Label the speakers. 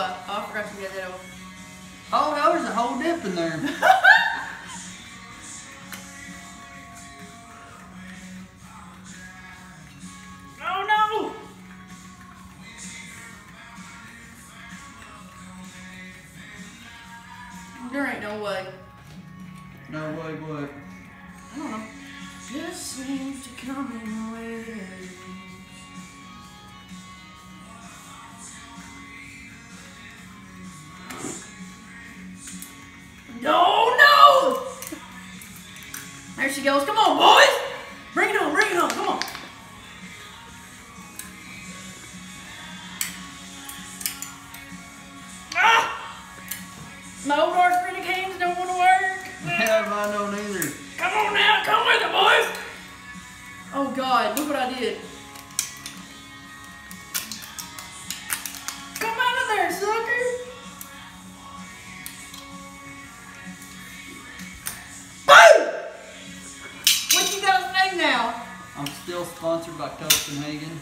Speaker 1: what? Oh, I forgot to get that over.
Speaker 2: Oh, no, there's a whole dip in there.
Speaker 1: Oh no! There ain't no way.
Speaker 2: no way, what?
Speaker 1: I don't know. Just seems to come in waves. There she goes. Come on, boys! Bring it on, bring it on, come on. Ah! My old arthritic hands don't want to work.
Speaker 2: Yeah, mine don't either.
Speaker 1: Come on now, come with it, boys! Oh God, look what I did. Now?
Speaker 2: I'm still sponsored by Copenhagen.